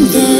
wonder.